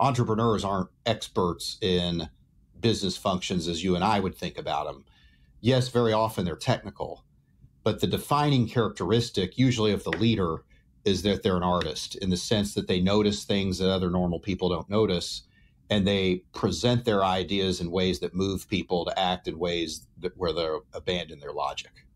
entrepreneurs aren't experts in business functions as you and I would think about them. Yes, very often they're technical, but the defining characteristic, usually of the leader, is that they're an artist in the sense that they notice things that other normal people don't notice and they present their ideas in ways that move people to act in ways that where they abandon their logic.